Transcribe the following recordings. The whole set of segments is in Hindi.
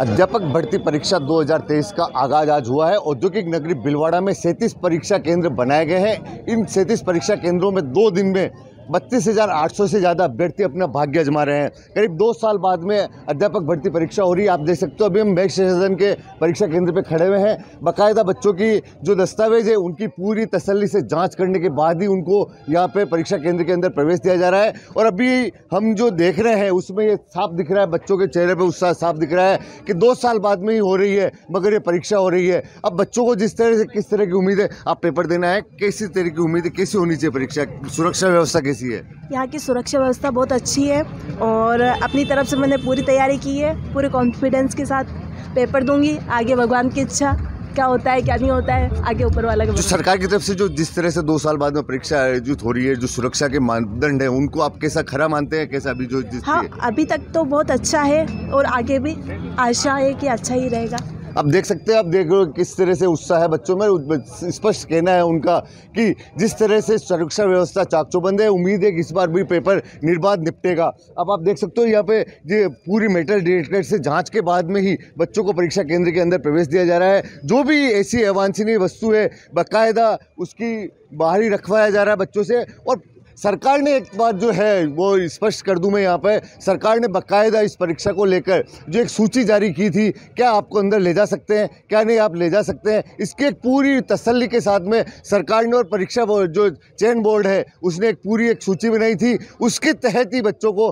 अध्यापक भर्ती परीक्षा 2023 का आगाज़ आज हुआ है। औद्योगिक नगरी बिलवाड़ा में सैंतीस परीक्षा केंद्र बनाए गए हैं। इन सैंतीस परीक्षा केंद्रों में दो दिन में बत्तीस हज़ार आठ सौ से ज़्यादा अभ्यर्थी अपना भाग्य अजमा रहे हैं। करीब दो साल बाद में अध्यापक भर्ती परीक्षा हो रही है। आप देख सकते हो, अभी हम मैक्स स्टेशन के परीक्षा केंद्र पर खड़े हुए हैं। बाकायदा बच्चों की जो दस्तावेज़ है, उनकी पूरी तसल्ली से जाँच करने के बाद ही उनको यहाँ पे परीक्षा केंद्र के अंदर प्रवेश दिया जा रहा है। और अभी हम जो देख रहे हैं, उसमें ये साफ़ दिख रहा है, बच्चों के चेहरे पर उत्साह साफ़ दिख रहा है कि दो साल बाद में ही हो रही है, मगर ये परीक्षा हो रही है। अब बच्चों को जिस तरह से, किस तरह की उम्मीद है आप पेपर देना है, कैसी तरह की उम्मीद, कैसी होनी चाहिए परीक्षा सुरक्षा व्यवस्था कैसी है। यहाँ की सुरक्षा व्यवस्था बहुत अच्छी है और अपनी तरफ़ से मैंने पूरी तैयारी की है पूरे कॉन्फिडेंस के साथ पेपर दूँगी आगे भगवान की इच्छा क्या होता है क्या नहीं होता है आगे ऊपर वाला का जो सरकार की तरफ़ से जो जिस तरह से दो साल बाद में परीक्षा आयोजित हो रही है जो सुरक्षा के मानदंड है उनको आप कैसा खरा मानते हैं कैसा अभी जो हाँ अभी तक तो बहुत अच्छा है और आगे भी आशा है कि अच्छा ही रहेगा। अब देख सकते हैं, आप देख रहे हो किस तरह से उत्साह है बच्चों में स्पष्ट कहना है उनका कि जिस तरह से सुरक्षा व्यवस्था चाकचौबंद है, उम्मीद है कि इस बार भी पेपर निर्बाध निपटेगा। अब आप देख सकते हो यहाँ पे ये पूरी मेटल डिटेक्टर से जाँच के बाद में ही बच्चों को परीक्षा केंद्र के अंदर प्रवेश दिया जा रहा है। जो भी ऐसी अवांछनीय वस्तु है, बाकायदा उसकी बाहरी रखवाया जा रहा है बच्चों से और सरकार ने एक बात जो है, वो स्पष्ट कर दूँ मैं यहाँ पर सरकार ने बाकायदा इस परीक्षा को लेकर जो एक सूची जारी की थी, क्या आपको अंदर ले जा सकते हैं, क्या नहीं आप ले जा सकते हैं, इसकी एक पूरी तसल्ली के साथ में सरकार ने और परीक्षा जो चयन बोर्ड है, उसने एक पूरी एक सूची बनाई थी। उसके तहत ही बच्चों को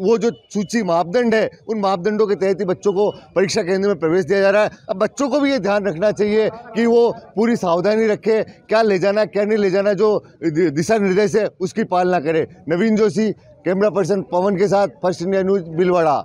वो जो सूची मापदंड है, उन मापदंडों के तहत ही बच्चों को परीक्षा केंद्र में प्रवेश दिया जा रहा है। अब बच्चों को भी ये ध्यान रखना चाहिए कि वो पूरी सावधानी रखे, क्या ले जाना, क्या नहीं ले जाना, जो दिशा निर्देश है उसकी पालना करें। नवीन जोशी कैमरा पर्सन पवन के साथ फ़र्स्ट इंडिया न्यूज़ बिलवाड़ा